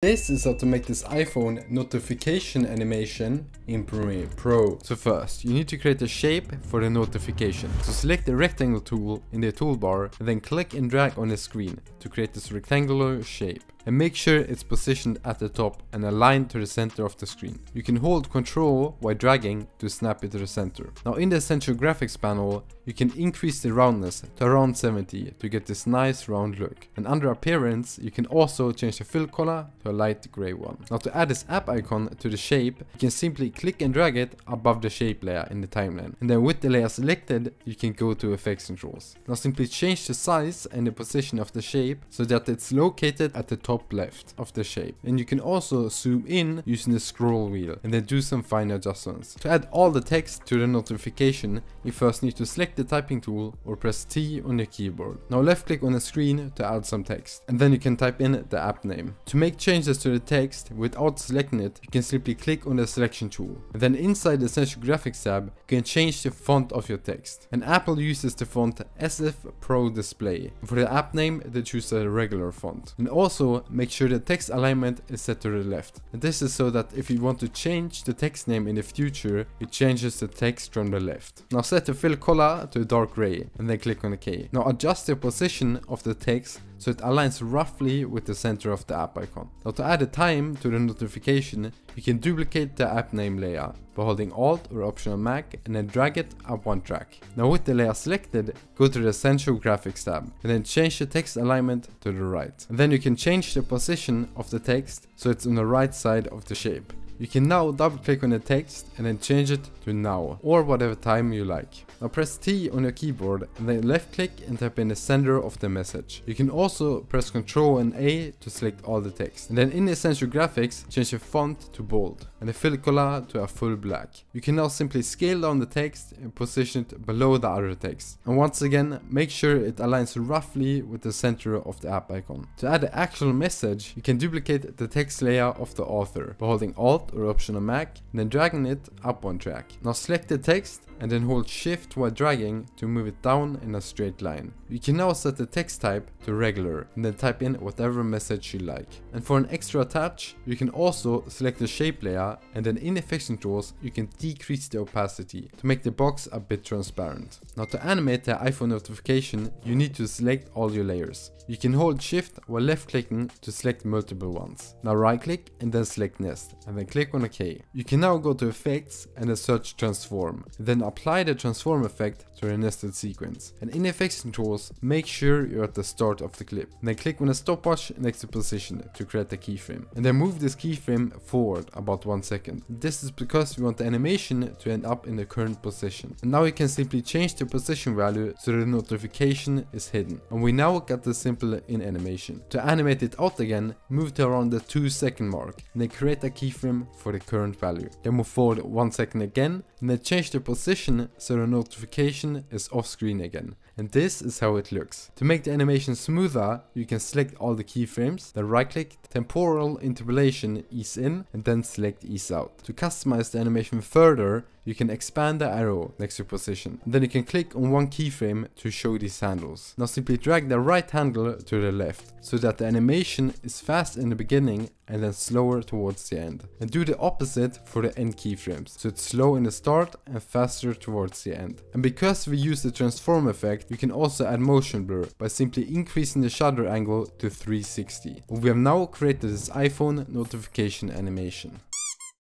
This is how to make this iPhone notification animation in Premiere Pro. So first, you need to create a shape for the notification. So select the rectangle tool in the toolbar and then click and drag on the screen to create this rectangular shape and make sure it's positioned at the top and aligned to the center of the screen. You can hold Ctrl while dragging to snap it to the center. Now in the Essential Graphics panel, you can increase the roundness to around 70 to get this nice round look. And under appearance, you can also change the fill color to a light gray one. Now to add this app icon to the shape, you can simply click and drag it above the shape layer in the timeline. And then with the layer selected, you can go to effects controls. Now simply change the size and the position of the shape so that it's located at the top top left of the shape. And you can also zoom in using the scroll wheel and then do some fine adjustments. To add all the text to the notification, you first need to select the typing tool or press T on your keyboard. Now left click on the screen to add some text. And then you can type in the app name. To make changes to the text without selecting it, you can simply click on the selection tool. And then inside the Essential Graphics tab, you can change the font of your text. And Apple uses the font SF Pro Display. For the app name, they choose a regular font. And also, make sure the text alignment is set to the left. And this is so that if you want to change the text name in the future, it changes the text from the left. Now set the fill color to dark gray and then click on OK. Now adjust the position of the text so it aligns roughly with the center of the app icon. Now to add a time to the notification, you can duplicate the app name layer by holding Alt or Option on Mac and then drag it up one track. Now with the layer selected, go to the Essential Graphics tab and then change the text alignment to the right. And then you can change the position of the text so it's on the right side of the shape. You can now double click on the text and then change it to now or whatever time you like. Now press T on your keyboard and then left click and type in the sender of the message. You can also press Ctrl and A to select all the text. And then in Essential Graphics, change the font to bold and the fill color to a full black. You can now simply scale down the text and position it below the other text. And once again, make sure it aligns roughly with the center of the app icon. To add the actual message, you can duplicate the text layer of the author by holding Alt or Option on Mac, then dragging it up one track. Now select the text and then hold shift while dragging to move it down in a straight line. You can now set the text type to regular and then type in whatever message you like. And for an extra touch, you can also select the shape layer and then in effects controls you can decrease the opacity to make the box a bit transparent. Now to animate the iPhone notification, you need to select all your layers. You can hold shift while left clicking to select multiple ones. Now right click and then select nest and then click on OK. You can now go to effects and then search transform. Then apply the transform effect to the nested sequence. And in effects controls, make sure you're at the start of the clip. And then click on the stopwatch next to position to create a keyframe. And then move this keyframe forward about one second. This is because we want the animation to end up in the current position. And now you can simply change the position value so the notification is hidden. And we now got the simple in animation. To animate it out again, move to around the 2 second mark and then create a keyframe for the current value. Then move forward 1 second again and then change the position so the notification is off screen again. And this is how it looks. To make the animation smoother, you can select all the keyframes, then right click, temporal interpolation ease in, and then select ease out. To customize the animation further, you can expand the arrow next to position. Then you can click on one keyframe to show these handles. Now simply drag the right handle to the left, so that the animation is fast in the beginning and then slower towards the end. And do the opposite for the end keyframes, so it's slow in the start and faster towards the end. And because we use the transform effect, you can also add motion blur by simply increasing the shutter angle to 360. We have now created this iPhone notification animation.